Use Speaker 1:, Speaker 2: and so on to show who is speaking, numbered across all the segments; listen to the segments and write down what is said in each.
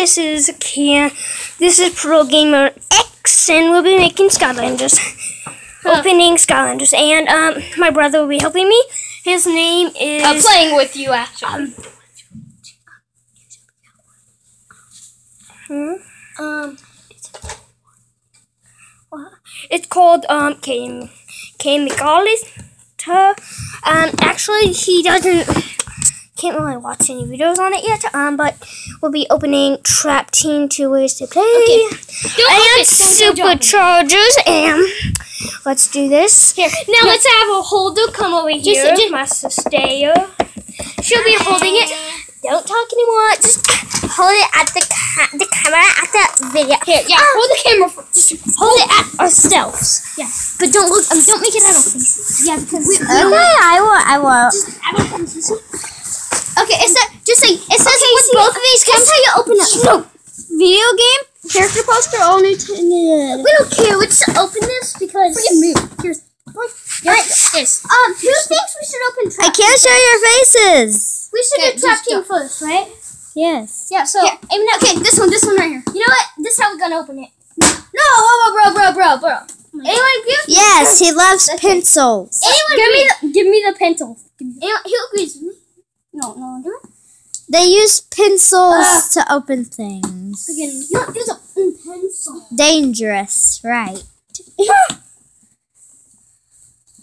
Speaker 1: This is Can. This is Pro Gamer X, and we'll be making Skylanders, opening Skylanders, and um, my brother will be helping me. His name is
Speaker 2: Uh, playing with you, actually.
Speaker 1: Hmm?
Speaker 2: Um,
Speaker 1: It's called um K K McCauley's. Um, actually, he doesn't can't really watch any videos on it yet. Um, but we'll be opening Trap Team Two Ways to Play
Speaker 2: Okay.
Speaker 1: and
Speaker 2: okay, so don't jump in.
Speaker 1: Superchargers. And let's do this.
Speaker 2: Here, now let's have a holder come over here.
Speaker 1: Just, just
Speaker 2: my sister. She'll be holding it.
Speaker 1: don't talk anymore. Just hold it at the ca- the camera at the video.
Speaker 2: Here, yeah, hold the camera. For, just hold it at ourselves.
Speaker 1: Yeah.
Speaker 2: But don't look. Um, don't make it at our face. Yeah, because we. we
Speaker 1: Okay,
Speaker 2: want-
Speaker 1: I will. I will.
Speaker 2: Okay, it says just say it says with
Speaker 1: see,
Speaker 2: both of these. That's how you open it.
Speaker 1: No. Video game character poster all new. T-
Speaker 2: We don't care. Let's just open this because.
Speaker 1: Freaking move.
Speaker 2: Here's. Right, this. Um, who thinks we should open trap?
Speaker 1: I can't show your faces.
Speaker 2: We should
Speaker 1: Okay,
Speaker 2: do trap team first, right?
Speaker 1: Yes.
Speaker 2: Yeah. So, I mean, okay, this one, this one right here. You know what? This is how we're gonna open it. No, Whoa, bro, bro, bro, bro, bro. Anyone give?
Speaker 1: Yes, he loves pencils.
Speaker 2: Anyone give me the give me the pencil. Anyone, who agrees with me? No, no, do it.
Speaker 1: They use pencils
Speaker 2: Ah.
Speaker 1: to open things.
Speaker 2: Freaking, you use a pencil.
Speaker 1: Dangerous, right?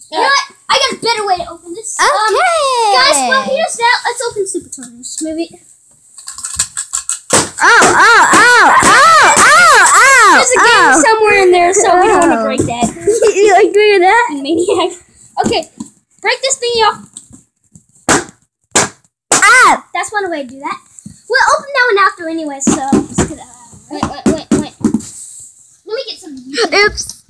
Speaker 2: You know what? I got a better way to open this.
Speaker 1: Okay.
Speaker 2: Um, guys, well, here's that. Let's open Superchargers. Maybe.
Speaker 1: Oh, oh, oh, oh, oh, oh.
Speaker 2: There's a game
Speaker 1: oh.
Speaker 2: somewhere in there, so we don't want to
Speaker 1: Oh.
Speaker 2: break that.
Speaker 1: you like doing that?
Speaker 2: Maniac. Okay, break this thingy off.
Speaker 1: Ah!
Speaker 2: That's one way to do that. We'll open that one after anyway, so. just get that out of the. Wait, wait, wait, wait. Let me get some.
Speaker 1: Oops.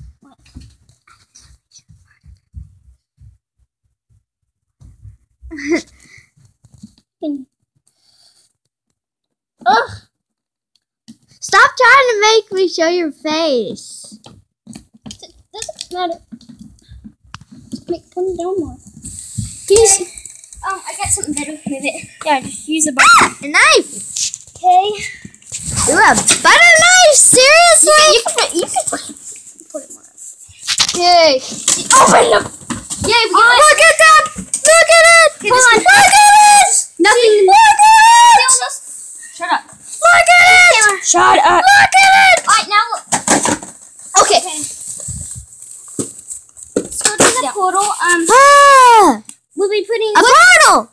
Speaker 2: Ugh.
Speaker 1: Stop trying to make me show your face.
Speaker 2: Doesn't matter. Just make it down more. Use. Um, I got something better with it. Yeah, just use a button.
Speaker 1: Ah! A knife.
Speaker 2: Okay.
Speaker 1: Ooh, a butter knife? Seriously?
Speaker 2: You can, you can put, put it more. Yay! Open them. Yay! We got
Speaker 1: Look at that! Look at it!
Speaker 2: Okay,
Speaker 1: Hold on. Look at it!
Speaker 2: Nothing.
Speaker 1: Look at it!
Speaker 2: Shut up.
Speaker 1: Look at it!
Speaker 2: Shut up.
Speaker 1: Look at it!
Speaker 2: Alright, now look. Okay. Let's go to the portal. Um,
Speaker 1: Ah!
Speaker 2: we'll be putting.
Speaker 1: A portal!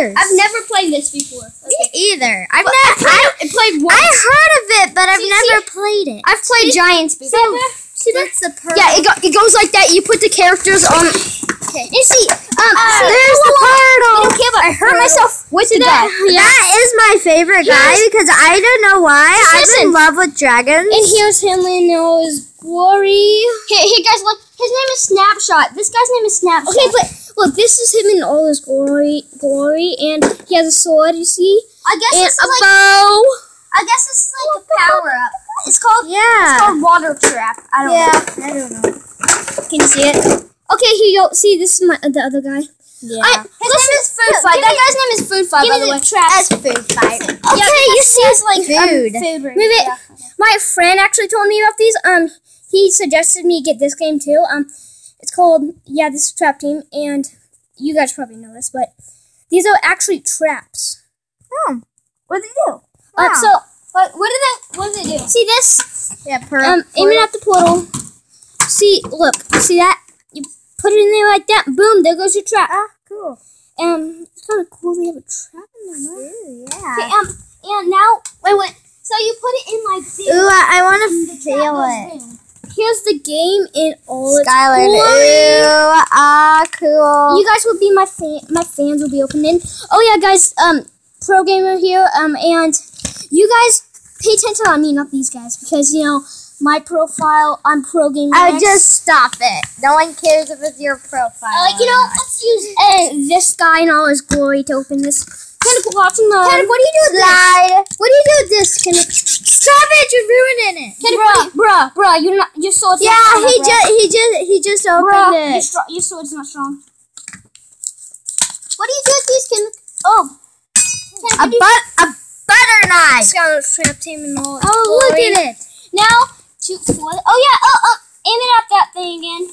Speaker 1: Wires.
Speaker 2: I've never played this before.
Speaker 1: Me either. I've
Speaker 2: But
Speaker 1: never. I,
Speaker 2: I played
Speaker 1: I heard of it, but I've
Speaker 2: See-
Speaker 1: never played it.
Speaker 2: I've played Giants before.
Speaker 1: See That's the pearl.
Speaker 2: Yeah, it, go, it goes like that. You put the characters on. Okay. You see, um, see,
Speaker 1: there's the
Speaker 2: I
Speaker 1: portal.
Speaker 2: don't care. I hurt myself with the
Speaker 1: That,
Speaker 2: guy.
Speaker 1: that is my favorite guy because I don't know why. I'm in love with dragons.
Speaker 2: And here's him in all his glory. Hey, hey guys, look. His name is Snapshot. This guy's name is Snapshot. Okay, but look, this is him in all his glory, glory, and he has a sword. You see? I guess and a bow. I guess this is like a power up. It's called.
Speaker 1: yeah.
Speaker 2: It's called water trap. I don't
Speaker 1: yeah.
Speaker 2: know. I don't know. Can you see it? Okay, here you go. See, this is my the other guy.
Speaker 1: Yeah.
Speaker 2: I, his name is Food Fight. That guy's name is Food Fight, by the way.
Speaker 1: That's food fight.
Speaker 2: Okay, you see, it's like
Speaker 1: Food.
Speaker 2: Um, food. Maybe my friend actually told me about these. Um, he suggested me get this game too. Um, it's called yeah, this is Trap Team, and you guys probably know this, but these are actually traps.
Speaker 1: Oh.
Speaker 2: What do they do?
Speaker 1: Wow.
Speaker 2: Um, so what? What do they? What do they do? See this?
Speaker 1: Yeah, pearl.
Speaker 2: Um, aiming at the portal. See, look, see that? You put it in there like that. Boom! There goes your trap.
Speaker 1: Ah, cool.
Speaker 2: Um, it's kind of cool. They have a trap in there.
Speaker 1: Ooh,
Speaker 2: Okay,
Speaker 1: yeah.
Speaker 2: um, and now wait, wait. So you put it in like this.
Speaker 1: Ooh, I, I want to feel it.
Speaker 2: boom. Here's the game in all its glory.
Speaker 1: Ooh, ah, cool.
Speaker 2: You guys will be my fan. My fans will be opening. Oh yeah, guys. Um, pro gamer here. Um, and you guys pay attention on me, not these guys, because you know my profile. I'm pro gamer.
Speaker 1: I
Speaker 2: X.
Speaker 1: just stop it. No one cares if it's your profile.
Speaker 2: Uh, you know,
Speaker 1: not.
Speaker 2: let's use uh, this guy in all his glory to open this. Kenneth, watching the.
Speaker 1: Kenneth,
Speaker 2: what do you do with
Speaker 1: Slide.
Speaker 2: What do you do with this, Kenneth?
Speaker 1: Stop it! You're ruining it.
Speaker 2: Kenneth, bruh, bruh, bruh, you're not. Your sword's
Speaker 1: Yeah,
Speaker 2: not strong
Speaker 1: he just he just he just opened
Speaker 2: Bruh,
Speaker 1: it.
Speaker 2: stro- your sword's not strong. What do you do with these, Kenneth? Oh. Kenneth,
Speaker 1: A
Speaker 2: what do you-
Speaker 1: but a butter knife.
Speaker 2: Scout
Speaker 1: uh, trapped him in all.
Speaker 2: Oh, look at it. Now, to, for the, oh yeah, oh, oh, aim it at that thing again.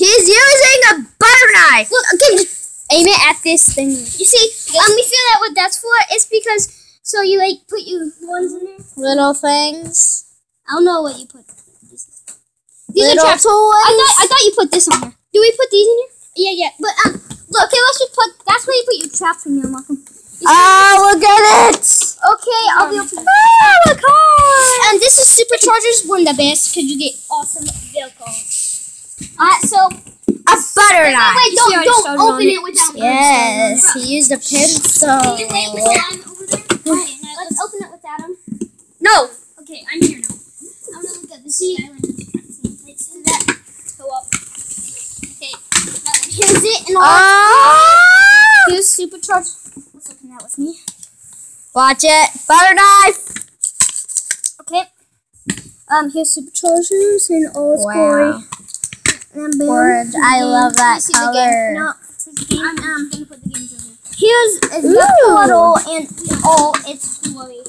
Speaker 1: He's using a butter knife.
Speaker 2: Look, okay, aim it at this thing. You see, um, we feel that what that's for. It's because so you like put your ones in there.
Speaker 1: Little things.
Speaker 2: I don't know what you put. These
Speaker 1: Little
Speaker 2: are traps.
Speaker 1: toys.
Speaker 2: I thought I thought you put this on here. Do we put these in here? Yeah, yeah. But um, look, okay, let's just put. That's where you put your traps in here, Malcolm.
Speaker 1: Oh, look at it.
Speaker 2: Okay, I'll be opening.
Speaker 1: Oh, the car.
Speaker 2: And this is Superchargers one of the best because you get awesome vehicles. Alright, so
Speaker 1: A butter knife.
Speaker 2: wait,
Speaker 1: You see
Speaker 2: don't
Speaker 1: how I
Speaker 2: don't
Speaker 1: started on
Speaker 2: open it without.
Speaker 1: Yes, he used a pencil.
Speaker 2: Can you wait with Adam over there? Okay, now let's open it with Adam.
Speaker 1: No.
Speaker 2: Okay, I'm here now. I'm gonna look at the sea. Let's do that. Go up. Okay, that one. Here's it and all.
Speaker 1: Oh.
Speaker 2: Here's Supercharged. Let's open that with me.
Speaker 1: Watch it. Butter knife.
Speaker 2: Okay. Um, here's Superchargers in all its
Speaker 1: Wow.
Speaker 2: glory. And boom.
Speaker 1: Orange. I love that
Speaker 2: You see the game?
Speaker 1: color.
Speaker 2: No, it's the game. I'm um, gonna put the games in here. Here's a
Speaker 1: Ooh.
Speaker 2: model and all its glory.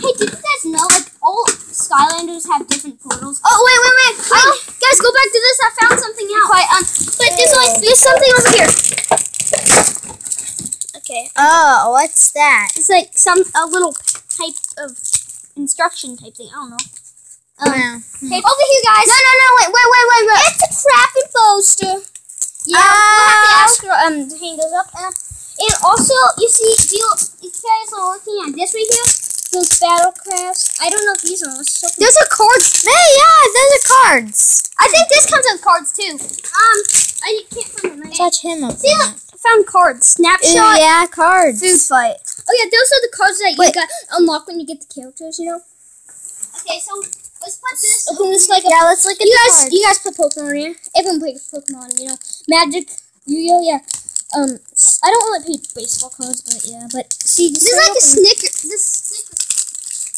Speaker 2: Hey, did you guys know like all Skylanders have different portals? Oh wait, wait, wait! I, guys, go back to this. I found something out. Quite, um, but there's like there's something over here. Okay,
Speaker 1: Oh, what's that?
Speaker 2: it's like some a little type of instruction type thing. I don't know. Um,
Speaker 1: Wow.
Speaker 2: Okay, over here, guys. No, no, no, wait, wait, wait, wait, wait. It's a crapping poster. Yeah, we'll have to ask her um, to hang those up. Uh, and also, you see, do you, if you guys are looking at this right here, those battle crafts. I don't know if these are. Let's check them.
Speaker 1: There's a card. Hey, yeah, there's a cards.
Speaker 2: I think this comes with cards too. Um, I can't find them.
Speaker 1: Touch him up.
Speaker 2: See, look, I found cards. Snapshot.
Speaker 1: Ooh, yeah, cards.
Speaker 2: Food fight. Oh yeah, those are the cards that
Speaker 1: Wait.
Speaker 2: you got unlock when you get the characters. You know. Okay, so let's put this.
Speaker 1: Open this like yeah. Let's look at
Speaker 2: You guys,
Speaker 1: cards.
Speaker 2: you guys put Pokemon in here. Everyone plays Pokemon, you know. Magic, Yu-Gi-Oh, yeah. Um, I don't really play baseball cards, but yeah. But see, this
Speaker 1: is like a
Speaker 2: snicker. This sticker.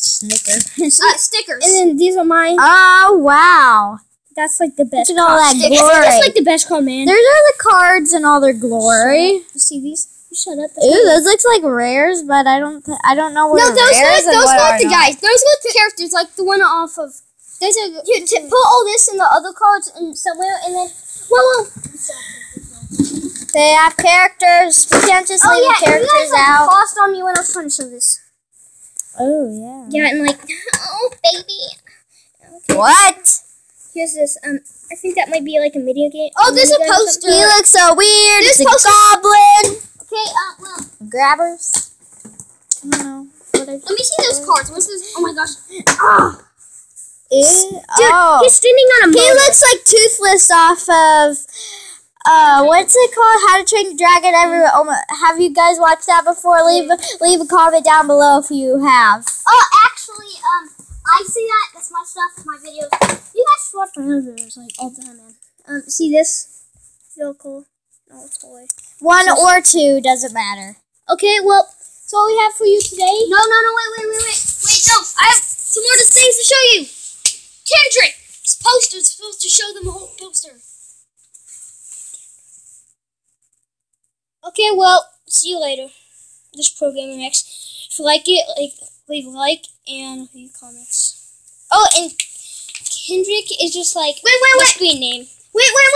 Speaker 1: Snicker.
Speaker 2: Uh, stickers. And then these are mine.
Speaker 1: Oh wow!
Speaker 2: That's like the best.
Speaker 1: Look at all that glory.
Speaker 2: That's like the best card, man.
Speaker 1: There are the cards and all their glory.
Speaker 2: You see these? Shut up.
Speaker 1: Ooh, those looks like rares, but I don't. th- I don't know what
Speaker 2: no,
Speaker 1: are
Speaker 2: those
Speaker 1: rares
Speaker 2: are
Speaker 1: and
Speaker 2: those are
Speaker 1: are
Speaker 2: the
Speaker 1: not.
Speaker 2: guys. Those are the characters, like the one off of. There's a you t- put all this in the other cards and somewhere, and then whoa, whoa.
Speaker 1: They have characters. We can't just
Speaker 2: Oh
Speaker 1: leave
Speaker 2: yeah, and you
Speaker 1: characters
Speaker 2: guys like,
Speaker 1: out.
Speaker 2: paused on me when I was trying to show this.
Speaker 1: Oh yeah.
Speaker 2: Yeah, and like, oh baby.
Speaker 1: What?
Speaker 2: Here's this. Um, I think that might be like a video game. Oh, there's a poster.
Speaker 1: He looks so weird.
Speaker 2: This
Speaker 1: It's a
Speaker 2: poster-
Speaker 1: goblin.
Speaker 2: Okay. Uh, well,
Speaker 1: Grabbers. I don't know.
Speaker 2: Let me see those cards. What's this? Oh my gosh. Ah,
Speaker 1: Dude, oh.
Speaker 2: he's standing on a.
Speaker 1: He looks like Toothless off of uh what's it called? How to Train Your Dragon Everywhere. Oh my, have you guys watched that before? Leave a, leave a comment down below if you have.
Speaker 2: Oh, actually, um, I see that. That's my stuff. My videos. You guys watch my videos like all the time, man. Um, see this? Feel cool. Toy.
Speaker 1: One or two doesn't matter.
Speaker 2: Okay, well, that's all we have for you today. No, no, no, wait, wait, wait, wait. Wait, no, I have some more things to show you. Kendrick! This poster is supposed to show them the whole poster. Okay, well, see you later. This programming X. If you like it, like leave a like and leave comments. Oh, and Kendrick is just like wait, wait, wait. screen name. Wait, wait, wait.